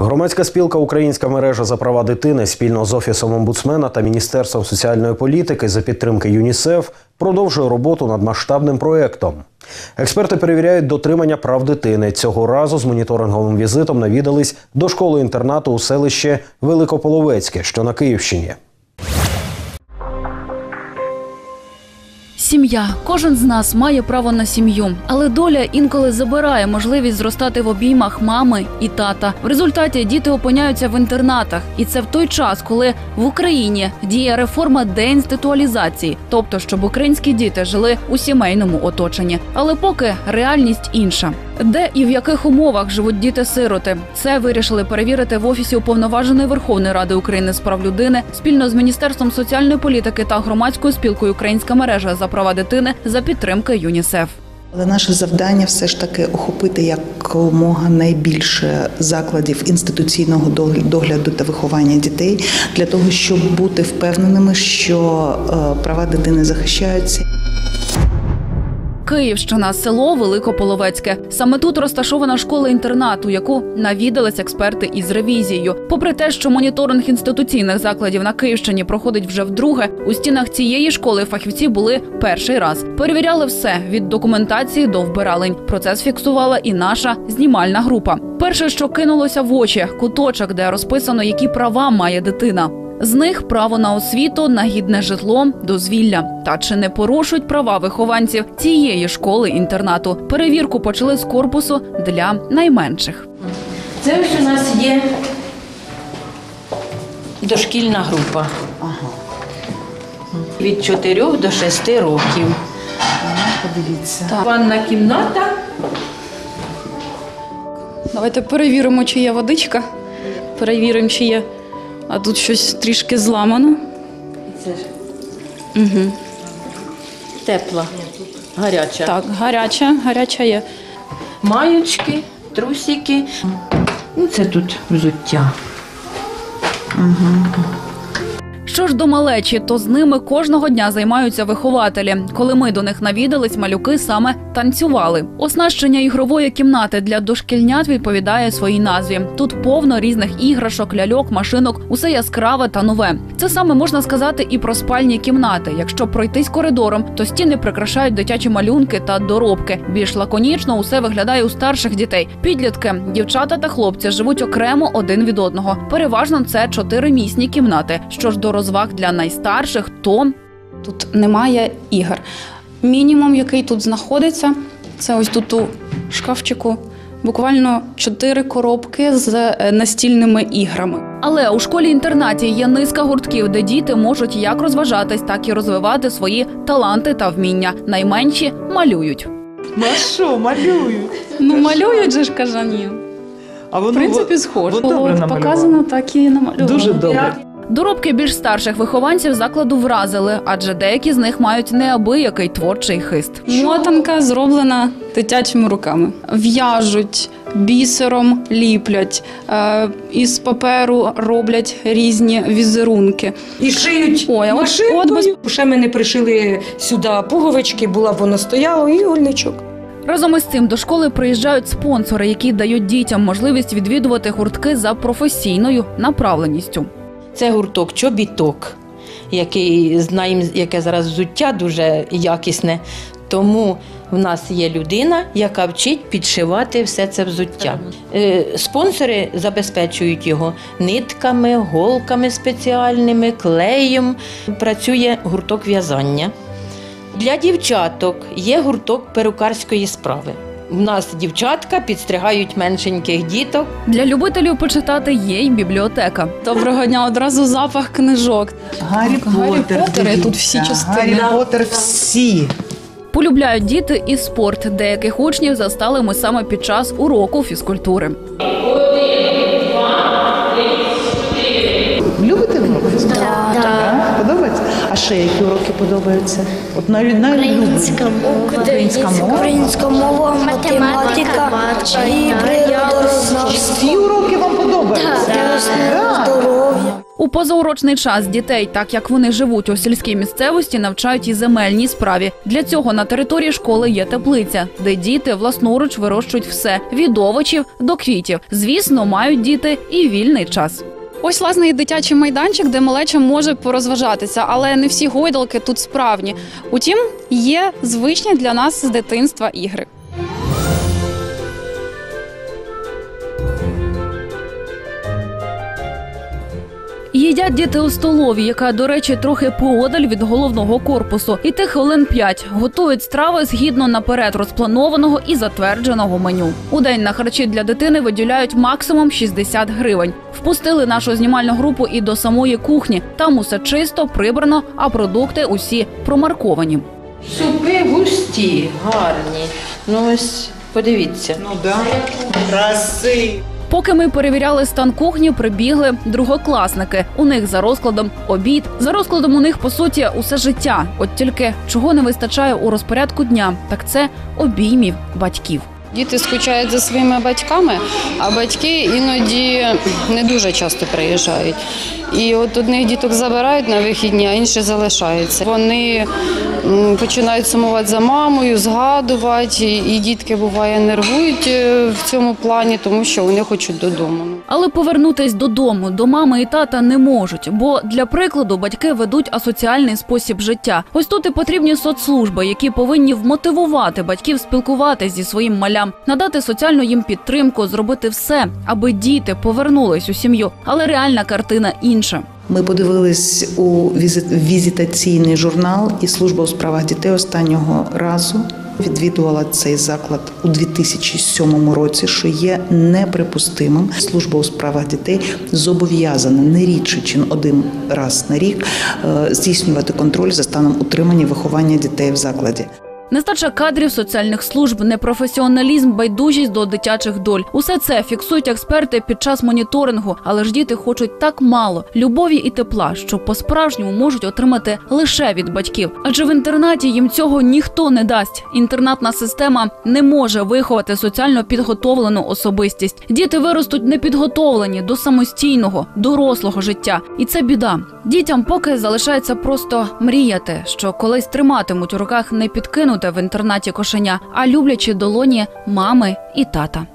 Громадська спілка Українська мережа за права дитини спільно з офісом омбудсмена та міністерством соціальної політики за підтримки ЮНІСЕФ продовжує роботу над масштабним проєктом. Експерти перевіряють дотримання прав дитини. Цього разу з моніторинговим візитом навідались до школи інтернату у селище Великополовецьке, що на Київщині. Сім'я. Кожен з нас має право на сім'ю, але доля інколи забирає можливість зростати в обіймах мами і тата. В результаті діти опиняються в інтернатах, і це в той час, коли в Україні діє реформа деінституалізації, тобто щоб українські діти жили у сімейному оточенні. Але поки реальність інша. Де і в яких умовах живуть діти-сироти? Це вирішили перевірити в офісі уповноваженої Верховної Ради України з прав людини спільно з міністерством соціальної політики та громадською спілкою Українська мережа за права дитини за підтримки ЮНІСЕФ. Але наше завдання все ж таки охопити якомога найбільше закладів інституційного догляду та виховання дітей для того, щоб бути впевненими, що е, права дитини захищаються. Київщина, село Великополовецьке. Саме тут розташована школа інтернату, яку навідались експерти із ревізією. Попри те, що моніторинг інституційних закладів на Київщині проходить вже вдруге, у стінах цієї школи фахівці були перший раз. Перевіряли все від документації до вбиралень. Процес фіксувала і наша знімальна група. Перше, що кинулося в очі, куточок, де розписано, які права має дитина. З них право на освіту, на гідне житло, дозвілля. Та чи не порушують права вихованців цієї школи інтернату? Перевірку почали з корпусу для найменших. Це ось у нас є дошкільна група. Від 4 до 6 років. Подивіться. Ванна кімната. Давайте перевіримо, чи є водичка. Перевіримо, чи є. А тут щось трішки зламано. Це ж тепла, гаряча. Так, гаряча, гаряча є. Маючки, трусики. Ну, це тут взуття. Що ж до малечі, то з ними кожного дня займаються вихователі. Коли ми до них навідались, малюки саме танцювали. Оснащення ігрової кімнати для дошкільнят відповідає своїй назві. Тут повно різних іграшок, ляльок, машинок, усе яскраве та нове. Це саме можна сказати і про спальні кімнати. Якщо пройтись коридором, то стіни прикрашають дитячі малюнки та доробки. Більш лаконічно усе виглядає у старших дітей. Підлітки, дівчата та хлопці живуть окремо один від одного. Переважно це чотиримісні кімнати. Що ж до розваг для найстарших, то Тут немає ігор. Мінімум, який тут знаходиться, це ось тут у шкафчику. Буквально чотири коробки з е, настільними іграми. Але у школі-інтернаті є низка гуртків, де діти можуть як розважатись, так і розвивати свої таланти та вміння. Найменші малюють. Ну що, малюють? Ну, малюють же ж кажані. А воно В принципі, схоже. добре намалювало. показано, так і намальовано. Дуже добре. Доробки більш старших вихованців закладу вразили, адже деякі з них мають неабиякий творчий хист. Мотанка зроблена дитячими руками. В'яжуть, бісером ліплять, е, із паперу роблять різні візерунки. І шиють Ой, а от- от без- Ще ми не пришили сюди пуговички, була б воно стояло і гольничок. Разом із цим до школи приїжджають спонсори, які дають дітям можливість відвідувати гуртки за професійною направленістю. Це гурток чобіток, який знаємо, яке зараз взуття дуже якісне. Тому в нас є людина, яка вчить підшивати все це взуття. Е, Спонсори забезпечують його нитками, голками спеціальними, клеєм. Працює гурток в'язання. Для дівчаток є гурток перукарської справи. У нас дівчатка підстригають меншеньких діток. Для любителів почитати є й бібліотека. Доброго дня, одразу запах книжок. Гаррі Гаррі Поттер. Поттер, і тут всі частини. Гаррі Поттер всі. Полюбляють діти і спорт. Деяких учнів застали ми саме під час уроку фізкультури. Ще які уроки подобаються? От най- найлюбленіші. Українська мова. Українська мова, математика і природознавство. Всі уроки вам подобаються? Та здоров'я. У У позаурочний час дітей, так як вони живуть у сільській місцевості, навчають і земельній справі. Для цього на території школи є теплиця, де діти власноруч вирощують все від овочів до квітів. Звісно, мають діти і вільний час. Ось власне і дитячий майданчик, де малеча може порозважатися, але не всі гойдалки тут справні. Утім, є звичні для нас з дитинства ігри. Їдять діти у столові, яка, до речі, трохи поодаль від головного корпусу. І тих хвилин п'ять готують страви згідно наперед розпланованого і затвердженого меню. У день на харчі для дитини виділяють максимум 60 гривень. Впустили нашу знімальну групу і до самої кухні. Там усе чисто, прибрано, а продукти усі промарковані. Супи густі, гарні. Ну ось подивіться. Ну да. Краси. Поки ми перевіряли стан кухні, прибігли другокласники. У них за розкладом обід. За розкладом у них по суті усе життя. От тільки чого не вистачає у розпорядку дня, так це обіймів батьків. Діти скучають за своїми батьками, а батьки іноді не дуже часто приїжджають. І от одних діток забирають на вихідні, а інші залишаються. Вони починають сумувати за мамою, згадувати, і дітки буває нервують е, в цьому плані, тому що вони хочуть додому. Але повернутись додому до мами і тата не можуть, бо для прикладу батьки ведуть асоціальний спосіб життя. Ось тут і потрібні соцслужби, які повинні вмотивувати батьків спілкуватись зі своїм малям, надати соціальну їм підтримку, зробити все, аби діти повернулись у сім'ю. Але реальна картина інша. Ми подивились у візит- візитаційний журнал, і служба у справах дітей останнього разу відвідувала цей заклад у 2007 році, що є неприпустимим. Служба у справах дітей зобов'язана не рідше, чим один раз на рік е, здійснювати контроль за станом утримання виховання дітей в закладі. Нестача кадрів соціальних служб, непрофесіоналізм, байдужість до дитячих доль. Усе це фіксують експерти під час моніторингу, але ж діти хочуть так мало любові і тепла, що по-справжньому можуть отримати лише від батьків. Адже в інтернаті їм цього ніхто не дасть. Інтернатна система не може виховати соціально підготовлену особистість. Діти виростуть непідготовлені до самостійного, дорослого життя, і це біда. Дітям поки залишається просто мріяти, що колись триматимуть у руках не підкинуте в інтернаті кошеня, а люблячі долоні мами і тата.